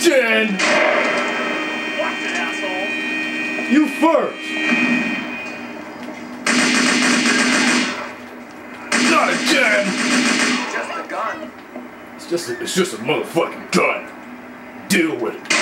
kitchen! Watch it, asshole! You first! Not again! Just a gun. It's just a, it's just a motherfucking gun. Deal with it.